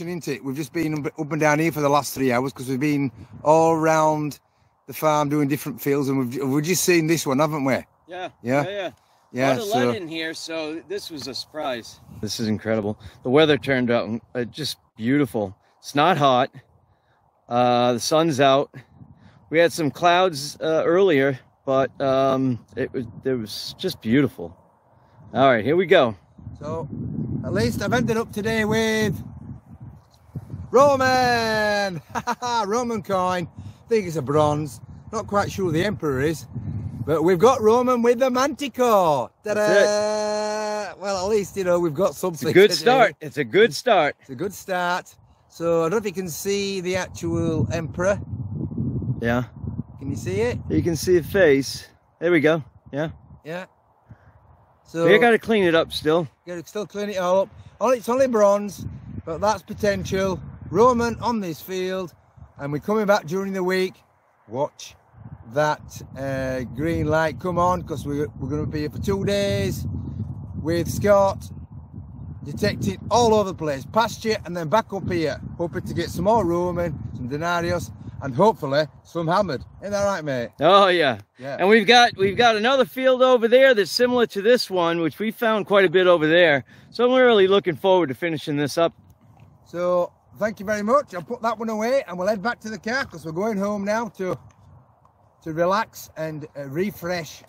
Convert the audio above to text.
refreshing, isn't it? We've just been up and down here for the last three hours because we've been all around the farm doing different fields, and we've we've just seen this one, haven't we? Yeah. Yeah. Yeah. Yeah. Yeah. a lot of So lead in here, so this was a surprise. This is incredible. The weather turned out uh, just beautiful. It's not hot. Uh, the sun's out. We had some clouds uh, earlier, but um, it was it was just beautiful. All right, here we go. So, at least I've ended up today with Roman! Roman coin. I think it's a bronze. Not quite sure who the Emperor is. But we've got Roman with the Manticore. Ta-da! Well, at least, you know, we've got It's something a good start. It's a good start. It's a good start. So, I don't know if you can see the actual Emperor. Yeah, Can you see it? you can see a face. There we go. Yeah, Yeah. So, you got to clean it up still. Gotta still clean it all up. Oh, it's only bronze, but that's potential. Roman on this field, and we're coming back during the week. Watch that uh, green light come on because we're, we're going to be here for two days with Scott. Detected all over the place, pasture and then back up here, hoping to get some more Roman, some Denarius, and hopefully some hammered. Ain't that right, mate? Oh yeah. Yeah. And we've got we've got another field over there that's similar to this one, which we found quite a bit over there. So I'm really looking forward to finishing this up. So thank you very much. I'll put that one away and we'll head back to the car because we're going home now to to relax and uh, refresh